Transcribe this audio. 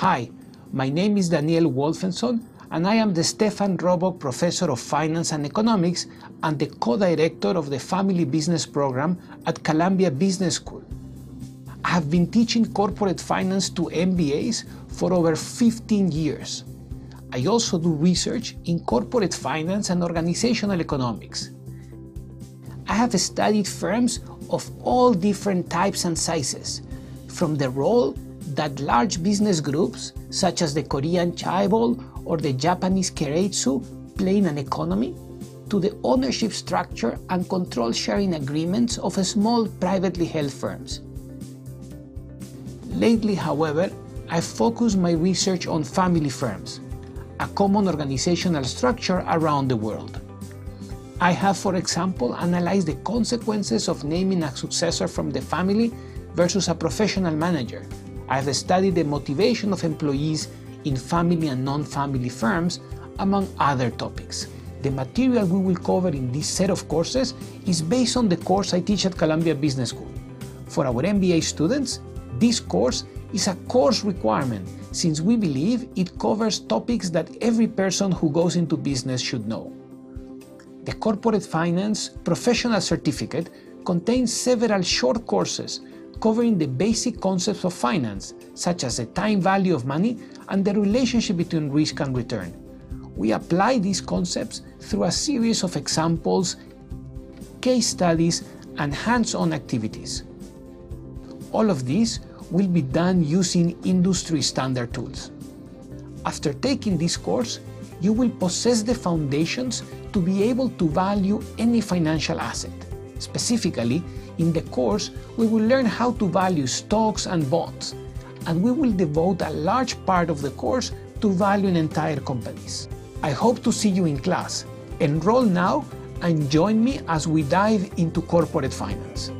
Hi, my name is Daniel Wolfenzon, and I am the Stefan Robock Professor of Finance and Economics and the co-director of the Family Business Program at Columbia Business School. I have been teaching corporate finance to MBAs for over 15 years. I also do research in corporate finance and organizational economics. I have studied firms of all different types and sizes, from the role that large business groups, such as the Korean Chaebol or the Japanese Keiretsu, play in an economy, to the ownership structure and control sharing agreements of small privately held firms. Lately, however, I've focused my research on family firms, a common organizational structure around the world. I have, for example, analyzed the consequences of naming a successor from the family versus a professional manager. I have studied the motivation of employees in family and non-family firms, among other topics. The material we will cover in this set of courses is based on the course I teach at Columbia Business School. For our MBA students, this course is a course requirement since we believe it covers topics that every person who goes into business should know. The Corporate Finance Professional Certificate contains several short courses covering the basic concepts of finance, such as the time value of money and the relationship between risk and return. We apply these concepts through a series of examples, case studies, and hands-on activities. All of these will be done using industry standard tools. After taking this course, you will possess the foundations to be able to value any financial asset. Specifically, in the course, we will learn how to value stocks and bonds, and we will devote a large part of the course to valuing entire companies. I hope to see you in class. Enroll now and join me as we dive into corporate finance.